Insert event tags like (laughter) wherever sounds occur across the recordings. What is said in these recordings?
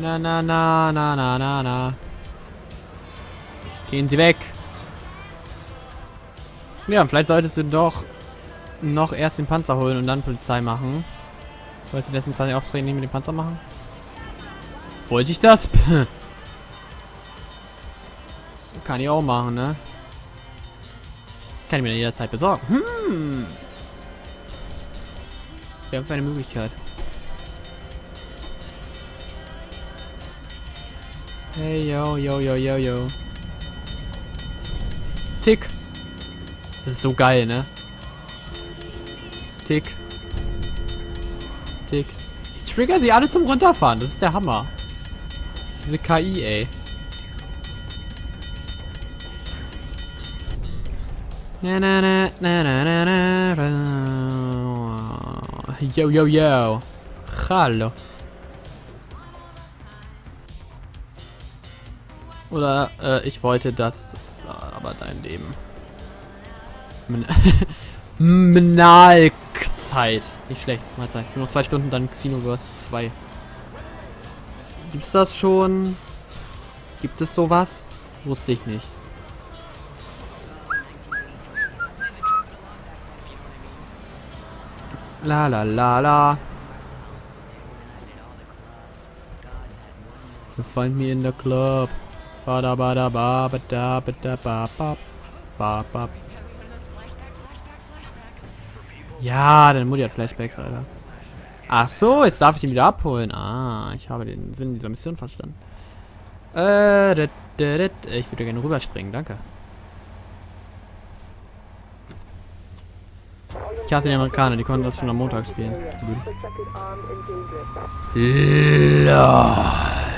Na, na, na, na, na, na, na. Gehen Sie weg. Ja, vielleicht solltest du doch noch erst den Panzer holen und dann Polizei machen. Wolltest du letzten zwei Aufträge nicht mit dem Panzer machen? Wollte ich das? (laughs) Kann ich auch machen, ne? Kann ich mir jederzeit besorgen. Hm. Wir haben eine Möglichkeit. Hey, yo, yo, yo, yo, yo. Tick. Das ist so geil, ne? Tick. Tick. Ich trigger sie alle zum Runterfahren. Das ist der Hammer. Diese KI, ey. Na, na, na, na, na, na, na. Yo, yo, yo. Hallo. Oder äh, ich wollte das, das war aber dein Leben. Men (laughs) Menalzeit. Nicht schlecht. Mahlzeit. Nur noch zwei Stunden, dann Xenoverse 2. Gibt's das schon? Gibt es sowas? Wusste ich nicht. La la la la. You find me in the club. Ba da ba da ba ba ba ba ba. Ja, deine Mutti hat Flashbacks, Alter. Ach so, jetzt darf ich ihn wieder abholen. Ah, ich habe den Sinn dieser Mission verstanden. Äh, dit, dit, dit. ich würde gerne rüberspringen, danke. Ich hasse die Amerikaner, die konnten das schon am Montag spielen. LOL.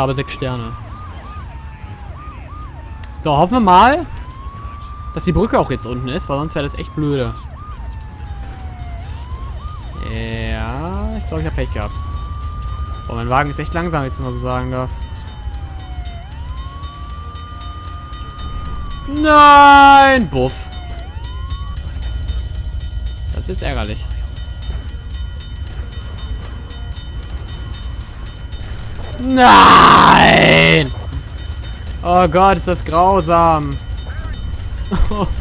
Habe sechs Sterne. So, hoffen wir mal, dass die Brücke auch jetzt unten ist, weil sonst wäre das echt blöde. Ja, ich glaube, ich habe Pech gehabt. Boah, mein Wagen ist echt langsam, jetzt mal so sagen darf. Nein! Buff. Das ist jetzt ärgerlich. Nein! Oh Gott, ist das grausam. (laughs)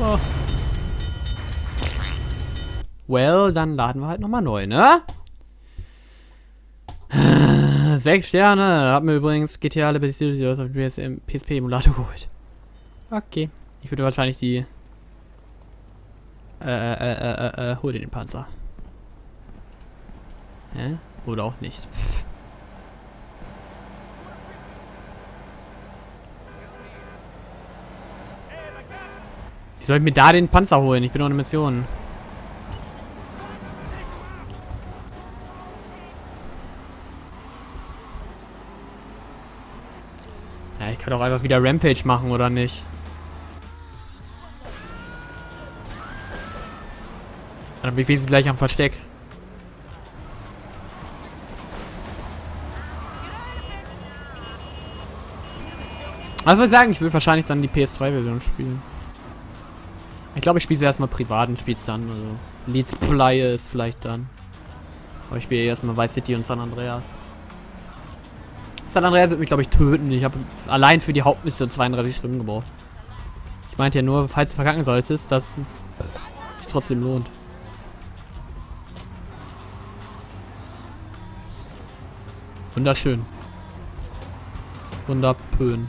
well, dann laden wir halt nochmal neu, ne? (sighs) Sechs Sterne. Hab mir übrigens GTA Edition auf dem PSP-Emulator geholt. Okay. Ich würde wahrscheinlich die... Äh, äh, äh, äh, äh, hol dir den Panzer. Hä? Oder auch nicht. Pff. Ich soll mir da den Panzer holen. Ich bin noch eine Mission. Ja, ich kann doch einfach wieder Rampage machen, oder nicht? Dann bin ich wenigstens gleich am Versteck. Was soll ich sagen? Ich will wahrscheinlich dann die PS2-Version spielen. Ich glaube, ich spiele sie erstmal privat und spiele es dann. Also, Let's Play ist vielleicht dann. Aber ich spiele erstmal Vice City und San Andreas. San Andreas wird mich, glaube ich, töten. Ich habe allein für die Hauptmission 32 Stunden gebraucht. Ich meinte ja nur, falls du verkacken solltest, dass es sich trotzdem lohnt. Wunderschön. Wunderpön.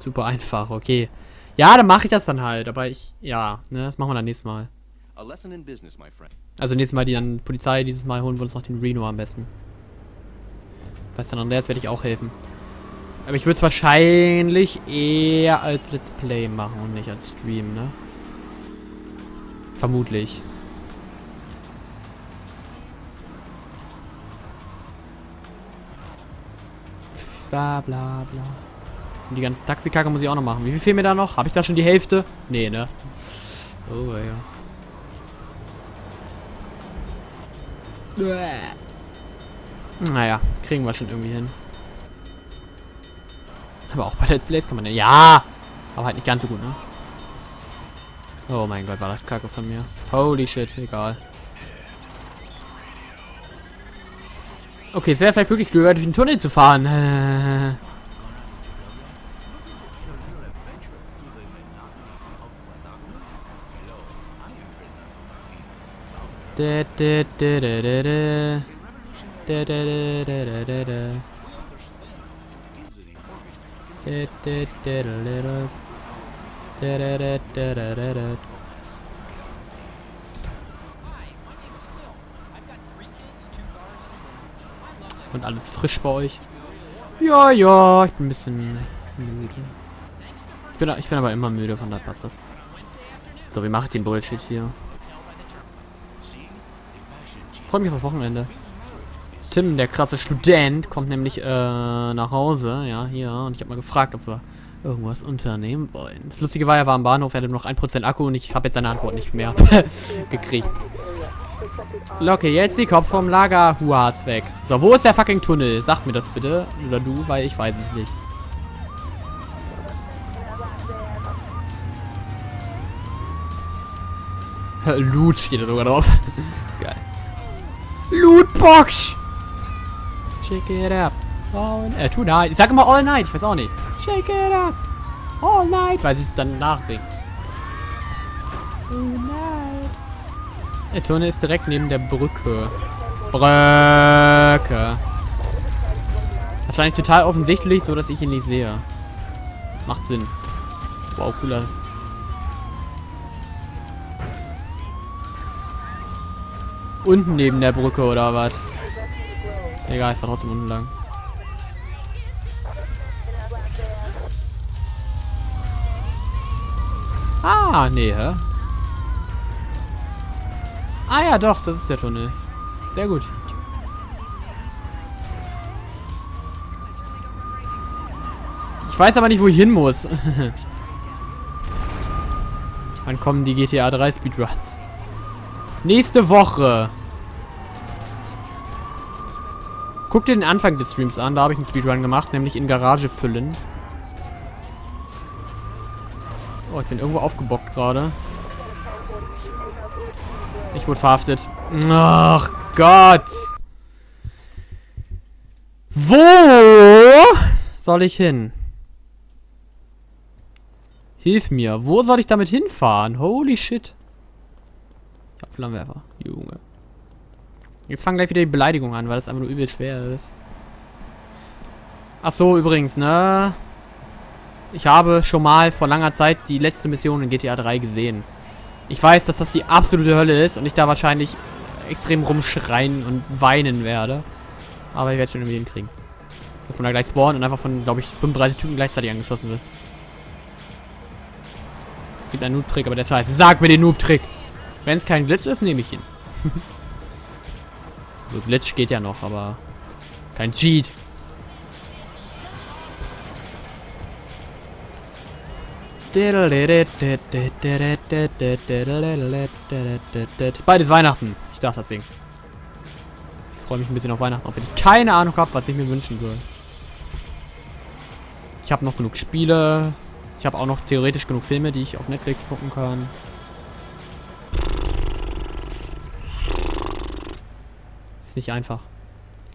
Super einfach, okay. Ja, dann mache ich das dann halt. Aber ich, ja, ne, das machen wir dann nächstes Mal. Also nächstes Mal die dann Polizei, dieses Mal holen wir uns noch den Reno am besten. Weiß dann Andreas werde ich auch helfen. Aber ich würde es wahrscheinlich eher als Let's Play machen und nicht als Stream, ne? Vermutlich. Bla bla bla. Und die ganze Taxikacke muss ich auch noch machen. Wie viel fehlt mir da noch? Habe ich da schon die Hälfte? Nee, ne? Oh, ja. Naja, kriegen wir schon irgendwie hin. Aber auch bei Let's Plays kann man ja... Ja! Aber halt nicht ganz so gut, ne? Oh mein Gott, war das kacke von mir. Holy shit, egal. Okay, es wäre vielleicht wirklich klüger, durch den Tunnel zu fahren. (laughs) Und alles frisch bei euch? Ja, ja, ich bin ein bisschen müde. Ich bin, ich bin aber immer müde, von da passt das. So, wie mache ich den Bullshit hier? Freue mich auf das Wochenende. Tim, der krasse Student, kommt nämlich äh, nach Hause, ja, hier. Und ich habe mal gefragt, ob wir irgendwas unternehmen wollen. Das Lustige war, er war am Bahnhof, er hatte noch 1% Akku und ich habe jetzt seine Antwort nicht mehr (laughs) gekriegt. Locke, jetzt die Kopf vom Lager Huas weg. So, wo ist der fucking Tunnel? Sag mir das bitte. Oder du, weil ich weiß es nicht. (laughs) Loot steht da sogar drauf. (laughs) Geil. Lootbox! Shake it up. All, äh, tonight. Ich sag immer all night, ich weiß auch nicht. Shake it up. All night. Weil sie es dann nachsingen. Tonight. Der Tunnel ist direkt neben der Brücke. Brücke. Wahrscheinlich total offensichtlich, so dass ich ihn nicht sehe. Macht Sinn. Wow, cooler. Unten neben der Brücke oder was? Egal, ich fahr trotzdem unten lang. Ah, nee, hä? Ah ja, doch, das ist der Tunnel. Sehr gut. Ich weiß aber nicht, wo ich hin muss. (laughs) Wann kommen die GTA 3 Speedruns? Nächste Woche. Guck dir den Anfang des Streams an, da habe ich einen Speedrun gemacht, nämlich in Garage füllen. Oh, ich bin irgendwo aufgebockt gerade. Ich wurde verhaftet. Ach Gott. Wo soll ich hin? Hilf mir. Wo soll ich damit hinfahren? Holy shit. Hab Flammenwerfer. Junge. Jetzt fangen gleich wieder die Beleidigungen an, weil das einfach nur übel schwer ist. Ach so, übrigens, ne? Ich habe schon mal vor langer Zeit die letzte Mission in GTA 3 gesehen. Ich weiß, dass das die absolute Hölle ist und ich da wahrscheinlich extrem rumschreien und weinen werde. Aber ich werde es schon irgendwie hinkriegen. Dass man da gleich spawnt und einfach von, glaube ich, 35 Typen gleichzeitig angeschossen wird. Es gibt einen Noob-Trick, aber der Scheiße. Sag mir den Noob-Trick! Wenn es kein Glitch ist, nehme ich ihn. (laughs) so Glitch geht ja noch, aber kein Cheat. Beides Weihnachten. Ich darf das singen. Ich freue mich ein bisschen auf Weihnachten, auch wenn ich keine Ahnung habe, was ich mir wünschen soll. Ich habe noch genug Spiele. Ich habe auch noch theoretisch genug Filme, die ich auf Netflix gucken kann. Nicht einfach.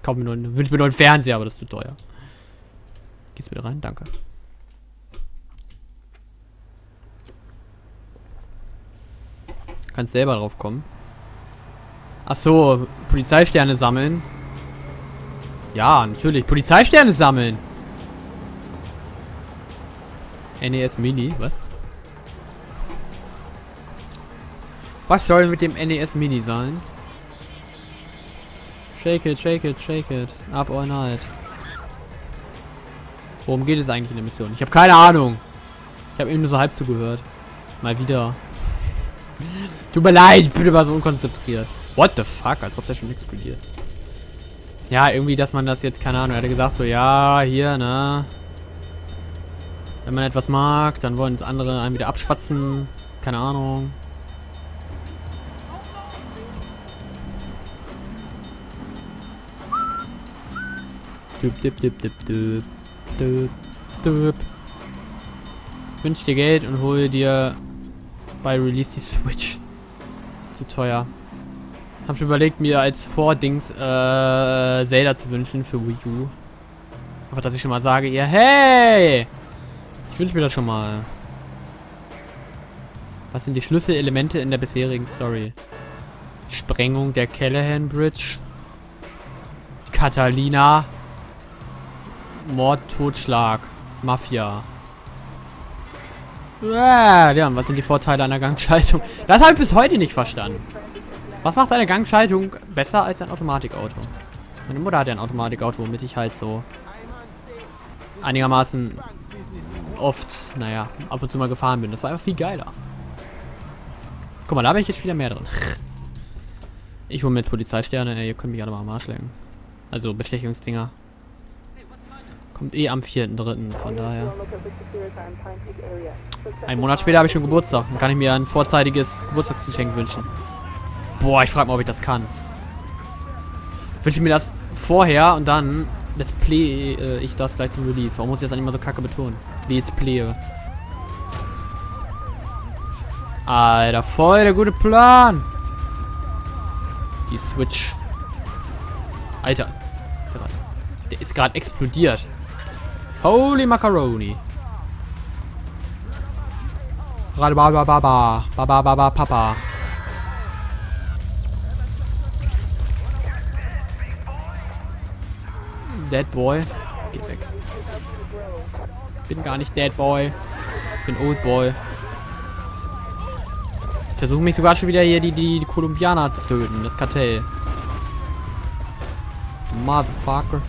Kaufe mir nur, wünsche mir nur einen Fernseher, aber das ist zu teuer. Gehst wieder rein? Danke. Kannst selber drauf kommen. Ach so, Polizeisterne sammeln. Ja, natürlich. Polizeisterne sammeln. NES Mini, was? Was soll mit dem NES Mini sein? Shake it, shake it, shake it. Up all night. Worum geht es eigentlich in der Mission? Ich habe keine Ahnung. Ich habe eben nur so halb zugehört. Mal wieder. (laughs) Tut mir leid, ich bin immer so unkonzentriert. What the fuck? Als ob der schon explodiert. Ja, irgendwie, dass man das jetzt, keine Ahnung, er hatte gesagt so, ja, hier, ne. Wenn man etwas mag, dann wollen das andere einen wieder abschwatzen. Keine Ahnung. Düb, düb, düb, düb, düb, düb, düb. Wünsch dir Geld und hol dir bei Release die (laughs) Switch. Zu teuer. Hab schon überlegt, mir als Vordings äh, Zelda zu wünschen für Wii U. Aber dass ich schon mal sage, ihr, hey! Ich wünsche mir das schon mal. Was sind die Schlüsselelemente in der bisherigen Story? Sprengung der Callahan Bridge. Catalina. Mord, Totschlag. Mafia. Ja, was sind die Vorteile einer Gangschaltung? Das habe ich bis heute nicht verstanden. Was macht eine Gangschaltung besser als ein Automatikauto? Meine Mutter hat ja ein Automatikauto, womit ich halt so einigermaßen oft, naja, ab und zu mal gefahren bin. Das war einfach viel geiler. Guck mal, da bin ich jetzt wieder mehr drin. Ich hole mir jetzt Polizeisterne, ihr könnt mich alle mal am Arsch legen. Also Bestechungsdinger. Kommt eh am 4.3., von daher. Ein Monat später habe ich schon Geburtstag. Dann kann ich mir ein vorzeitiges Geburtstagsgeschenk wünschen. Boah, ich frage mal, ob ich das kann. Wünsche ich mir das vorher und dann display äh, ich das gleich zum Release. Warum muss ich das dann immer so kacke betonen? Display. Alter, voll der gute Plan. Die Switch. Alter. Der ist gerade explodiert. Holy Macaroni. Radabababa. Babababa Papa. Dead Boy. Geht weg. Bin gar nicht Dead Boy. Bin Old Boy. Ich versuche mich sogar schon wieder hier die, die, die Kolumbianer zu töten. Das Kartell. Motherfucker.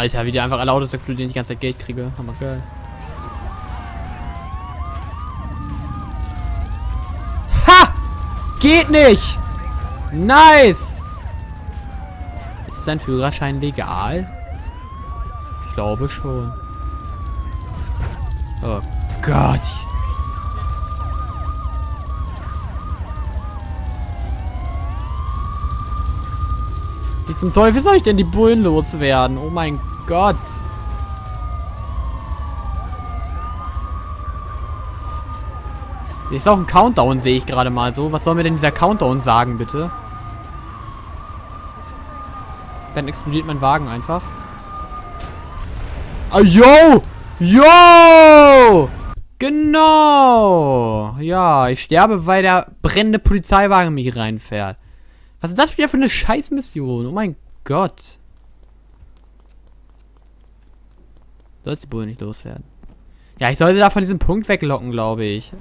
Alter, wie die einfach alle Autos explodieren, die ganze Zeit Geld kriege. Hammer geil. Ha! Geht nicht! Nice! Ist sein Führerschein legal? Ich glaube schon. Oh Gott. Wie zum Teufel soll ich denn die Bullen loswerden? Oh mein Gott. Hier ist auch ein Countdown, sehe ich gerade mal so. Was soll mir denn dieser Countdown sagen, bitte? Dann explodiert mein Wagen einfach. Ah, yo! Yo! Genau! Ja, ich sterbe, weil der brennende Polizeiwagen mich reinfährt. Was ist das wieder für eine Scheißmission? Oh mein Gott. Soll die Bullen nicht loswerden. Ja, ich sollte da von diesem Punkt weglocken, glaube ich.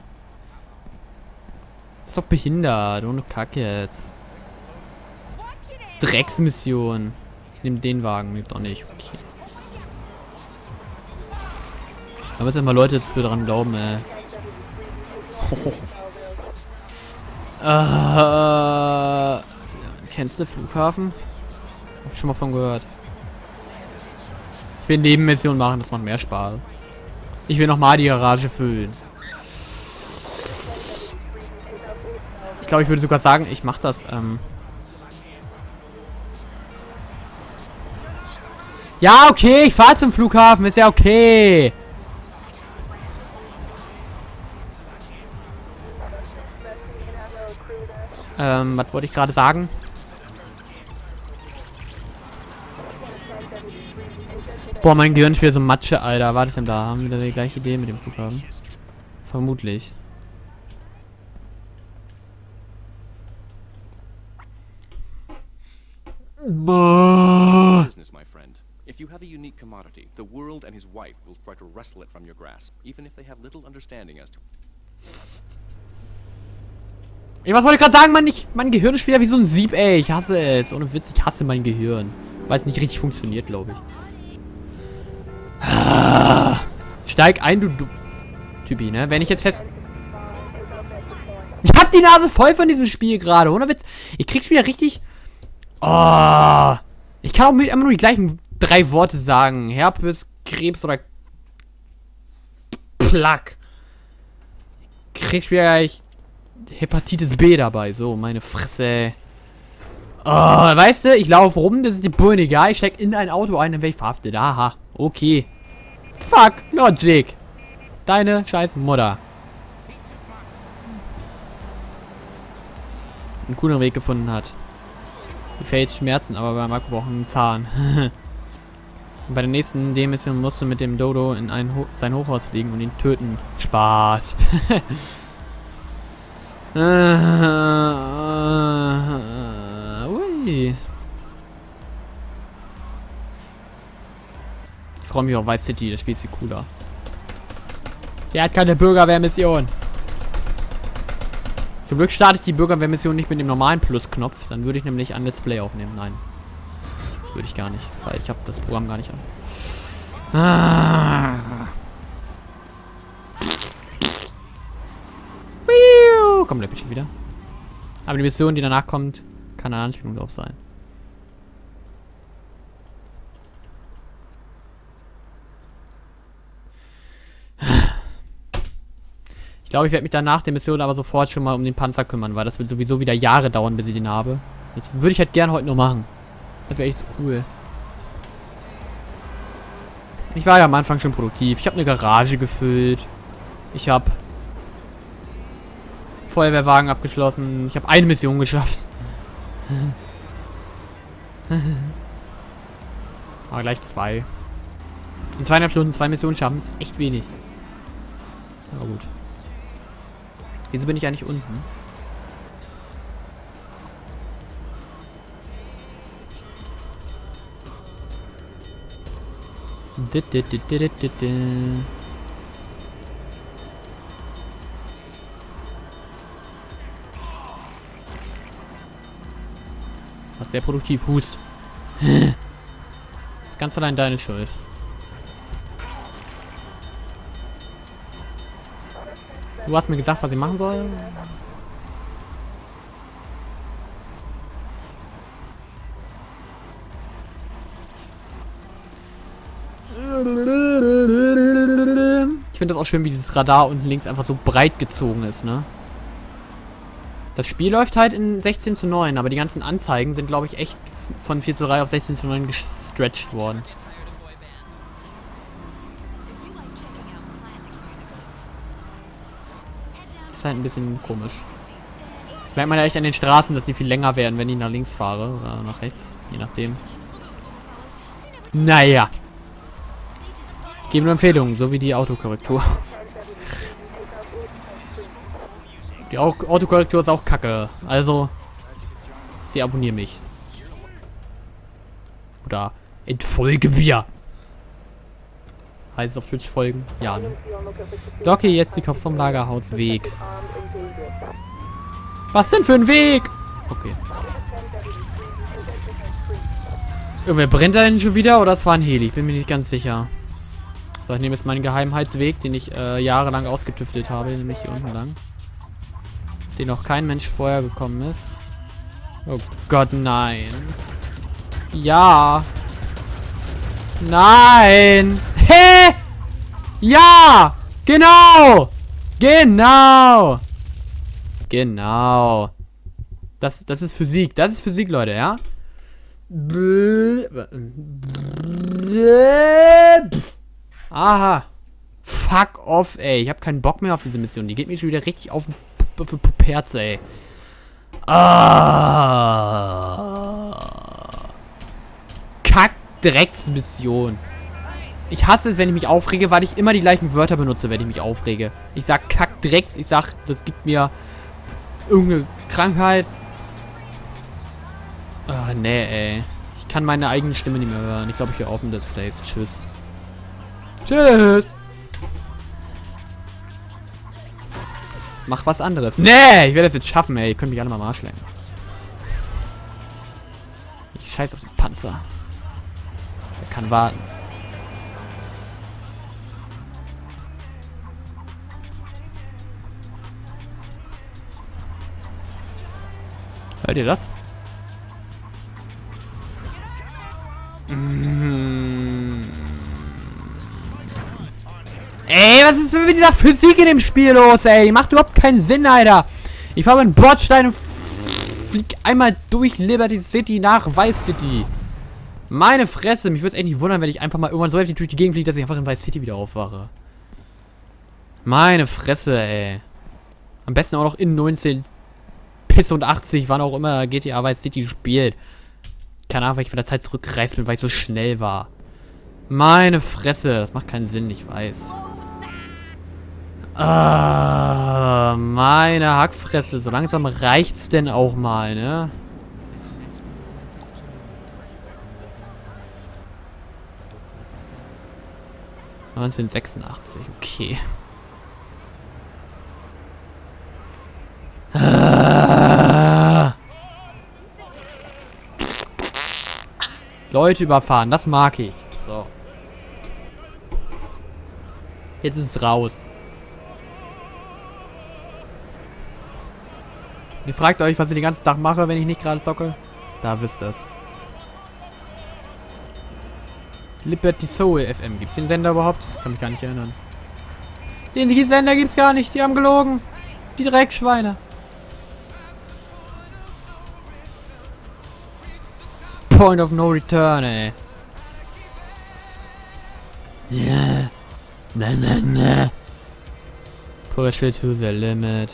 Ist doch behindert. Ohne Kacke jetzt. Drecksmission. Ich nehme den Wagen. Nee, doch nicht. Okay. Da müssen mal Leute für dran glauben, ey. (laughs) Äh, kennst du Flughafen? Hab ich schon mal von gehört. Ich will Nebenmission machen, das macht mehr Spaß. Ich will nochmal die Garage füllen. Ich glaube, ich würde sogar sagen, ich mache das. Ähm ja, okay, ich fahre zum Flughafen, ist ja okay. Ähm, was wollte ich gerade sagen? Boah, mein Gehirn ist wieder so Matsche, Alter. Warte denn da? Haben wir da die gleiche Idee mit dem Flughafen? Vermutlich. Boah. Business, my friend. If you have a unique commodity, the world and his wife will try to wrestle it from your grasp, even if they have little understanding as to Ey, was wollte ich gerade sagen, Mann? Ich, mein Gehirn ist wieder wie so ein Sieb, ey. Ich hasse es. Ohne Witz, ich hasse mein Gehirn. Weil es nicht richtig funktioniert, glaube ich. Steig ein, du, du Typi, ne? Wenn ich jetzt fest... Ich hab die Nase voll von diesem Spiel gerade. Ohne Witz. Ich krieg wieder richtig... Oh. Ich kann auch mit immer nur die gleichen drei Worte sagen. Herpes, Krebs oder... Plack. Krieg wieder gleich Hepatitis B dabei. So, meine Fresse. Oh, weißt du, ich laufe rum, das ist die Bullen egal. Ich steig in ein Auto ein, dann werde ich verhaftet. Aha, okay. Fuck, Logic. Deine scheiß Mutter. Einen cooleren Weg gefunden hat. Gefällt Schmerzen, aber bei Marco braucht einen Zahn. (laughs) Bei der nächsten D-Mission musst du mit dem Dodo in ein Ho sein Hochhaus fliegen und ihn töten. Spaß. (laughs) freue mich auf Vice City, das Spiel ist viel cooler. Der hat keine Bürgerwehrmission. Zum Glück starte ich die Bürgerwehrmission nicht mit dem normalen Plus-Knopf. Dann würde ich nämlich ein Let's Play aufnehmen. Nein. Würde ich gar nicht, weil ich habe das Programm gar nicht an. Ah. Komm, bleib ich wieder. Aber die Mission, die danach kommt, kann eine Anspielung drauf sein. Ich glaube, ich werde mich danach der Mission aber sofort schon mal um den Panzer kümmern, weil das wird sowieso wieder Jahre dauern, bis ich den habe. Das würde ich halt gerne heute nur machen. Das wäre echt so cool. Ich war ja am Anfang schon produktiv. Ich habe eine Garage gefüllt. Ich habe Feuerwehrwagen abgeschlossen. Ich habe eine Mission geschafft. (laughs) Aber gleich zwei. In zweieinhalb Stunden zwei Missionen schaffen ist echt wenig. Aber gut. Wieso bin ich eigentlich unten? Was sehr produktiv hust. (laughs) ist ganz allein deine Schuld. Du hast mir gesagt, was ich machen soll. Ich finde das auch schön, wie dieses Radar unten links einfach so breit gezogen ist, ne? Das Spiel läuft halt in 16 zu 9, aber die ganzen Anzeigen sind, glaube ich, echt von 4 zu 3 auf 16 zu 9 gestretched worden. Ist halt ein bisschen komisch. Das merkt man ja echt an den Straßen, dass die viel länger werden, wenn ich nach links fahre. Oder nach rechts. Je nachdem. Naja. Geben nur Empfehlungen, so wie die Autokorrektur. Die Autokorrektur ist auch kacke. Also, deabonniere mich. Oder entfolge mir. Heißt es auf Twitch folgen? Ja, ne? Docky, jetzt die Kopf vom Lagerhaus. Weg. Was denn für ein Weg? Okay. Irgendwer brennt da hinten schon wieder oder es war ein Heli? Ich bin mir nicht ganz sicher. So, ich nehme jetzt meinen Geheimheitsweg, den ich äh, jahrelang ausgetüftelt habe, nämlich hier unten lang. Den noch kein Mensch vorher gekommen ist. Oh Gott, nein. Ja. Nein. Hä? Ja! Genau! Genau! Genau. Das, das ist Physik. Das ist Physik, Leute, ja? Aha. Fuck off, ey. Ich habe keinen Bock mehr auf diese Mission. Die geht mir schon wieder richtig auf für Perze, ey. Ah. Kack-Drecks-Mission. Ich hasse es, wenn ich mich aufrege, weil ich immer die gleichen Wörter benutze, wenn ich mich aufrege. Ich sag Kack-Drecks, ich sag, das gibt mir irgendeine Krankheit. Ah, nee, ey. Ich kann meine eigene Stimme nicht mehr hören. Ich glaube, ich höre auf mit Let's Plays. Tschüss. Tschüss. Mach was anderes. Nee, ich werde das jetzt schaffen, ey. Ihr könnt mich alle mal am Arsch lenken. Ich scheiß auf den Panzer. Der kann warten. Hört ihr das? Ey, was ist mit dieser Physik in dem Spiel los, ey? Die macht überhaupt keinen Sinn, Alter. Ich fahre mit Bordstein flieg einmal durch Liberty City nach Vice City. Meine Fresse, mich würde es echt nicht wundern, wenn ich einfach mal irgendwann so heftig durch die Gegend fliege, dass ich einfach in Vice City wieder aufwache. Meine Fresse, ey. Am besten auch noch in 19 Piss und 80, wann auch immer GTA Vice City spielt. Keine Ahnung, weil ich von der Zeit zurückgereist bin, weil ich so schnell war. Meine Fresse, das macht keinen Sinn, ich weiß. Ah, meine Hackfresse, so langsam reicht's denn auch mal, ne? 1986, okay. Leute überfahren, das mag ich. So. Jetzt ist es raus. Ihr fragt euch, was ich den ganzen Tag mache, wenn ich nicht gerade zocke? Da wisst ihr es. Liberty Soul FM. Gibt es den Sender überhaupt? Kann mich gar nicht erinnern. Den Sender gibt's gar nicht. Die haben gelogen. Die Dreckschweine. Point of no return, ey. Yeah. Na, na, na. Push it to the limit.